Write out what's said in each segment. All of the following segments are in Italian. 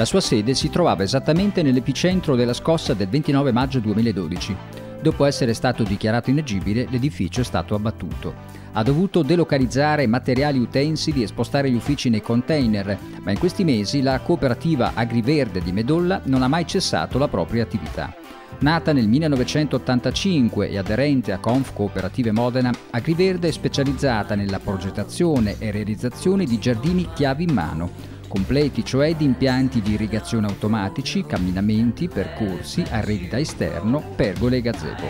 La sua sede si trovava esattamente nell'epicentro della scossa del 29 maggio 2012. Dopo essere stato dichiarato inagibile, l'edificio è stato abbattuto. Ha dovuto delocalizzare materiali utensili e spostare gli uffici nei container, ma in questi mesi la cooperativa Agriverde di Medolla non ha mai cessato la propria attività. Nata nel 1985 e aderente a Conf Cooperative Modena, Agriverde è specializzata nella progettazione e realizzazione di giardini chiavi in mano, completi cioè di impianti di irrigazione automatici, camminamenti, percorsi, arredi da esterno, pergole e gazebo.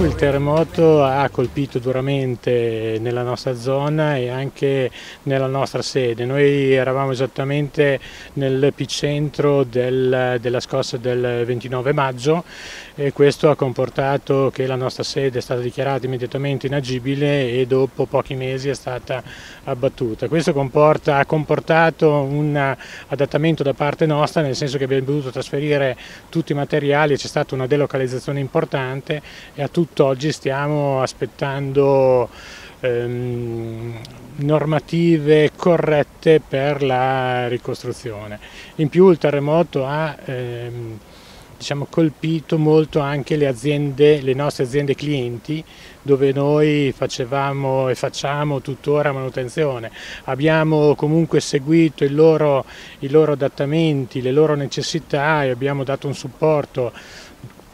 Il terremoto ha colpito duramente nella nostra zona e anche nella nostra sede. Noi eravamo esattamente nell'epicentro del, della scossa del 29 maggio e questo ha comportato che la nostra sede è stata dichiarata immediatamente inagibile e dopo pochi mesi è stata abbattuta. Questo comporta, ha comportato un adattamento da parte nostra nel senso che abbiamo dovuto trasferire tutti i materiali, c'è stata una delocalizzazione importante e a tutt'oggi stiamo aspettando ehm, normative corrette per la ricostruzione. In più il terremoto ha ehm, diciamo, colpito molto anche le aziende, le nostre aziende clienti dove noi facevamo e facciamo tuttora manutenzione. Abbiamo comunque seguito loro, i loro adattamenti, le loro necessità e abbiamo dato un supporto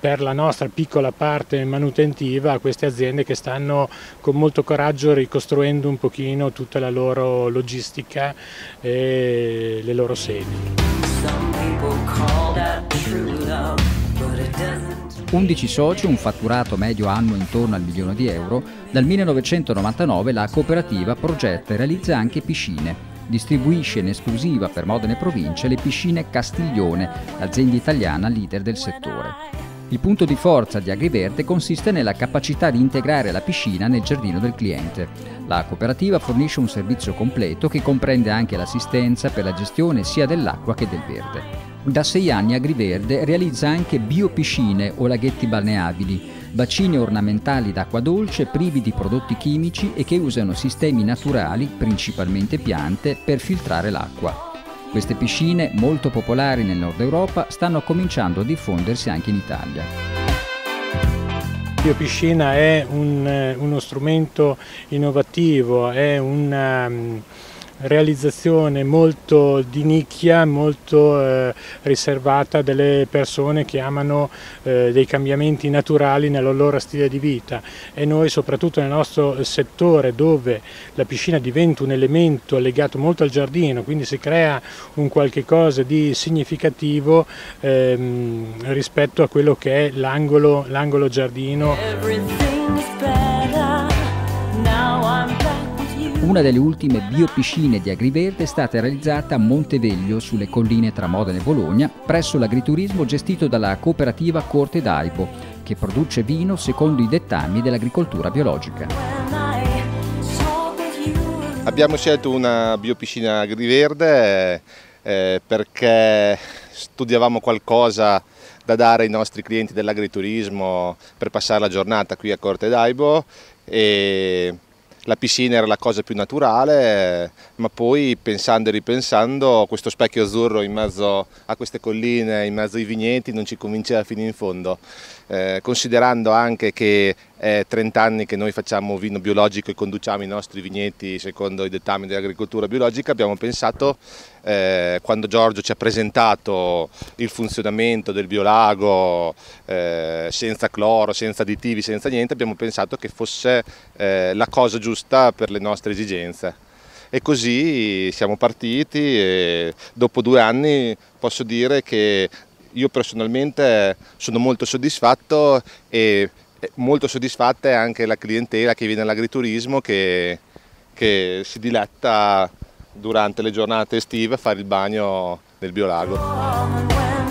per la nostra piccola parte manutentiva a queste aziende che stanno con molto coraggio ricostruendo un pochino tutta la loro logistica e le loro sedi. 11 soci, un fatturato medio anno intorno al milione di euro, dal 1999 la cooperativa progetta e realizza anche piscine. Distribuisce in esclusiva per Modena e provincia le piscine Castiglione, l'azienda italiana leader del settore. Il punto di forza di Agriverde consiste nella capacità di integrare la piscina nel giardino del cliente. La cooperativa fornisce un servizio completo che comprende anche l'assistenza per la gestione sia dell'acqua che del verde. Da sei anni Agriverde realizza anche biopiscine o laghetti balneabili, bacini ornamentali d'acqua dolce privi di prodotti chimici e che usano sistemi naturali, principalmente piante, per filtrare l'acqua. Queste piscine, molto popolari nel nord Europa, stanno cominciando a diffondersi anche in Italia. La biopiscina è un, eh, uno strumento innovativo, è un, um, realizzazione molto di nicchia, molto eh, riservata delle persone che amano eh, dei cambiamenti naturali nel loro stile di vita e noi soprattutto nel nostro settore dove la piscina diventa un elemento legato molto al giardino, quindi si crea un qualche cosa di significativo ehm, rispetto a quello che è l'angolo giardino. Una delle ultime biopiscine di Agriverde è stata realizzata a Monteveglio, sulle colline tra Modena e Bologna, presso l'agriturismo gestito dalla cooperativa Corte d'Aibo, che produce vino secondo i dettami dell'agricoltura biologica. Abbiamo scelto una biopiscina Agriverde eh, perché studiavamo qualcosa da dare ai nostri clienti dell'agriturismo per passare la giornata qui a Corte d'Aibo e la piscina era la cosa più naturale, ma poi pensando e ripensando questo specchio azzurro in mezzo a queste colline, in mezzo ai vigneti, non ci convinceva fino in fondo. Eh, considerando anche che è 30 anni che noi facciamo vino biologico e conduciamo i nostri vigneti secondo i dettami dell'agricoltura biologica, abbiamo pensato, eh, quando Giorgio ci ha presentato il funzionamento del biolago eh, senza cloro, senza additivi, senza niente, abbiamo pensato che fosse eh, la cosa giusta per le nostre esigenze. E così siamo partiti e dopo due anni posso dire che io personalmente sono molto soddisfatto e molto soddisfatta è anche la clientela che viene all'agriturismo che, che si diletta durante le giornate estive a fare il bagno nel biolago.